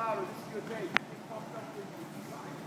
louder. This is your day. Get pumped up when you